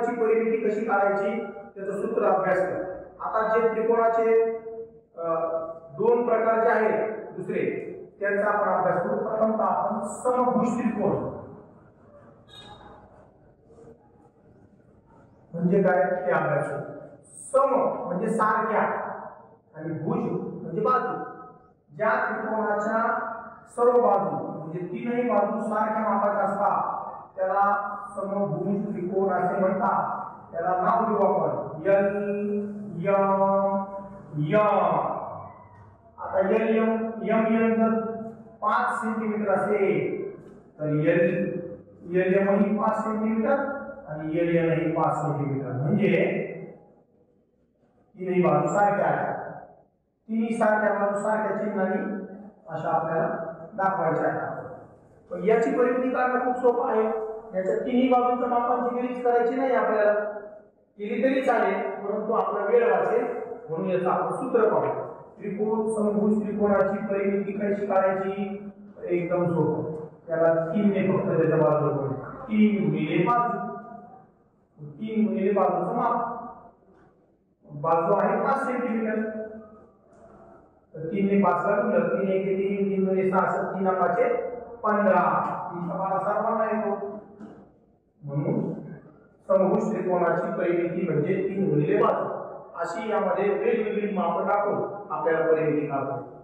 त्रिकोणाची परिमिती कशी काढायची त्याचं सूत्र अभ्यास कर. आता जे त्रिकोणाचे दोन प्रकारचे आहेत दुसरे त्यांचा आपण अभ्यास करू. प्रथमतः आपण समभुज त्रिकोण. म्हणजे काय? ते अभ्यास करू. सम म्हणजे सारख्या आणि भुज म्हणजे बाजू. ज्या त्रिकोणाच्या सर्व बाजू म्हणजे तीनही बाजू सारख्या मापाच्या असतात त्याला समभुज त्रिकोण असे म्हणतात. त्याला नाव देऊ आपण. L M M. आता यल यम यम यम जर पाच सेंटीमीटर असेल तर यल यल यम ही पाच सेंटीमीटर आणि एल एन ही पाच सेंटीमीटर म्हणजे तीनही बाजू सारख्या आहेत. तिन्ही सारख्या बाजू सारख्या चिन्हाने अशा आपल्याला दाखवायच्या आहेत. याची परिमिती काढणं खूप सोपं आहे. याच्या तिन्ही बाजूंच्या मापांची बेरीज करायची नाही आपल्याला. केली तरी चालेल परंतु आपला वेळ वाचेल म्हणून याचं आपण सूत्र पाहू त्रिकोण समभुज त्रिकोणाची परिमिती कशी काढायची? एकदम सोपं. त्याला तीनने फक्त त्याच्या बाजूला तीन गुणिले बाजू. तीन गुणिले बाजूचं माप. बाजू आहे पाच सेंटीमीटर तर तीनने पाच ला गुणलं. तीन एक तीन तीन दोन सहा सात तीन पाचे पंधरा. तीनचा सहा सर्वांना येतो. समभुज त्रिकोणाची परिमिती म्हणजे तीन गुणिले बाजू अशी यामध्ये वेगवेगळी माप टाकून आपल्याला परिमिती काढतो.